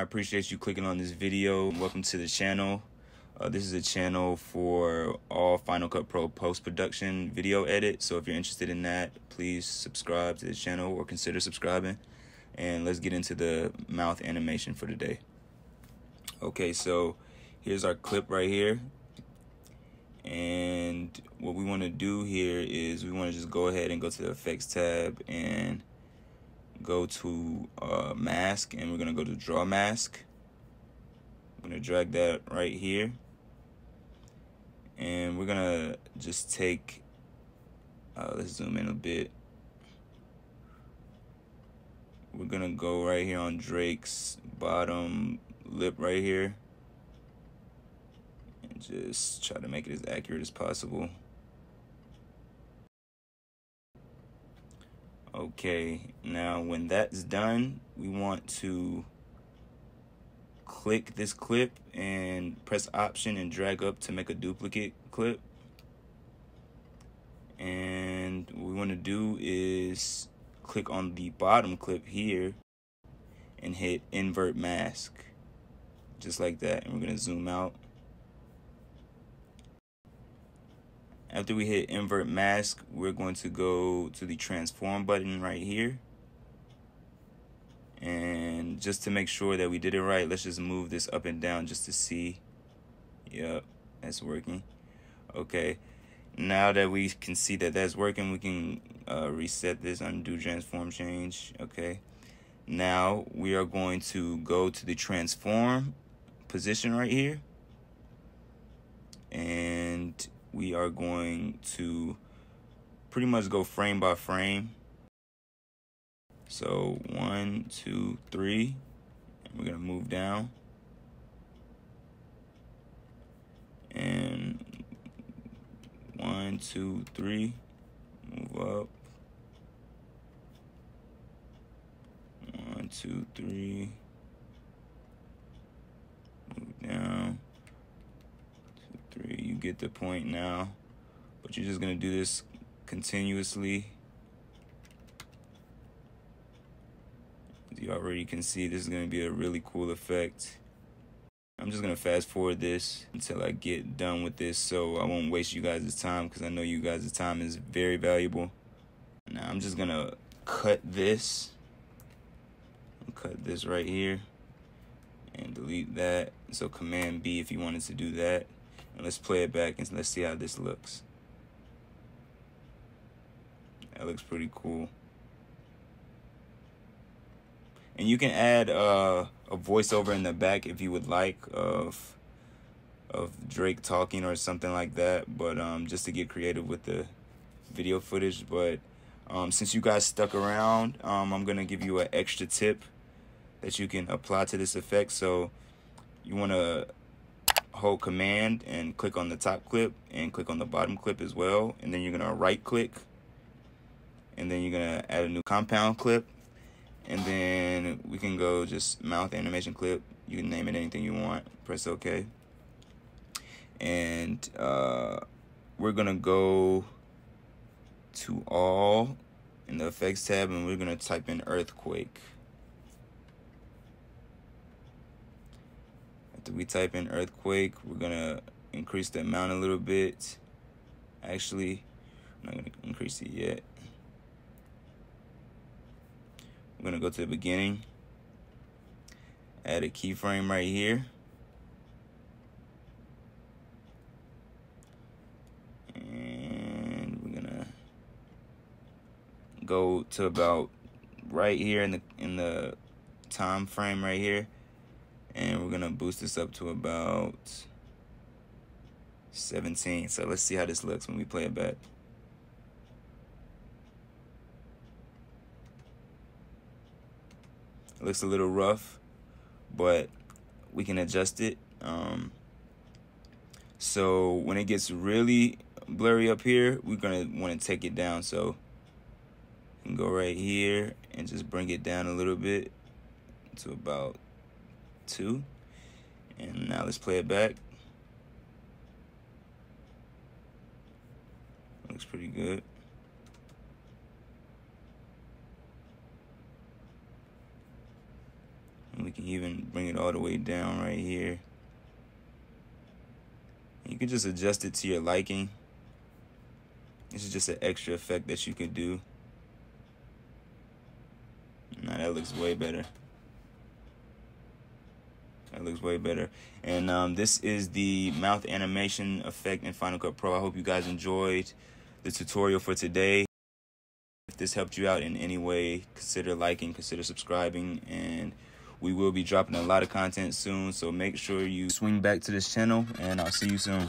appreciate you clicking on this video. Welcome to the channel. Uh, this is a channel for all Final Cut Pro post-production video edit. So if you're interested in that, please subscribe to the channel or consider subscribing. And let's get into the mouth animation for today. Okay, so here's our clip right here. And what we want to do here is we want to just go ahead and go to the effects tab and go to uh, mask and we're to go to draw mask. I'm to drag that right here. And we're to just take, uh, let's zoom in a bit. We're to go right here on Drake's bottom lip right here And just try to make it as accurate as possible. Okay, now when that's done, we want to click this clip and press option and drag up to make a duplicate clip. And what we want to do is click on the bottom clip here and hit invert mask just like that and we're going to zoom out After we hit invert mask, we're going to go to the transform button right here. And just to make sure that we did it right, let's just move this up and down just to see. Yep, that's working. Okay, now that we can see that that's working, we can uh, reset this, undo transform change. Okay, now we are going to go to the transform position right here. And we are going to pretty much go frame by frame. So one, two, three, and we're gonna move down. And one, two, three, move up. One, two, three, move down three. You get the point now. But you're just going to do this continuously. As you already can see, this is going to be a really cool effect. I'm just going to fast forward this until I get done with this so I won't waste you guys' time because I know you guys' time is very valuable. Now I'm just going to cut this. Cut this right here and delete that. So Command B if you wanted to do that. And let's play it back and let's see how this looks. That looks pretty cool. And you can add uh, a voiceover in the back if you would like of of Drake talking or something like that. But um, just to get creative with the video footage. But um, since you guys stuck around, um, I'm gonna give you an extra tip that you can apply to this effect. So you wanna hold command and click on the top clip and click on the bottom clip as well. And then you're gonna right click and then you're gonna add a new compound clip. And then we can go just mouth animation clip. You can name it anything you want. Press OK. And uh, we're gonna go to all in the effects tab and we're gonna type in earthquake. We type in earthquake, we're gonna increase the amount a little bit. Actually, I'm not gonna increase it yet. We're gonna go to the beginning, add a keyframe right here. And we're gonna go to about right here in the in the time frame right here and we're gonna boost this up to about 17 so let's see how this looks when we play it back. It looks a little rough but we can adjust it. Um, so when it gets really blurry up here we're gonna want to take it down. So go right here and just bring it down a little bit to about two. And now let's play it back. Looks pretty good. And we can even bring it all the way down right here. You can just adjust it to your liking. This is just an extra effect that you can do. Now that looks way better. That looks way better. And um, this is the mouth animation effect in Final Cut Pro. I hope you guys enjoyed the tutorial for today. If this helped you out in any way, consider liking, consider subscribing, and we will be dropping a lot of content soon. So make sure you swing back to this channel, and I'll see you soon.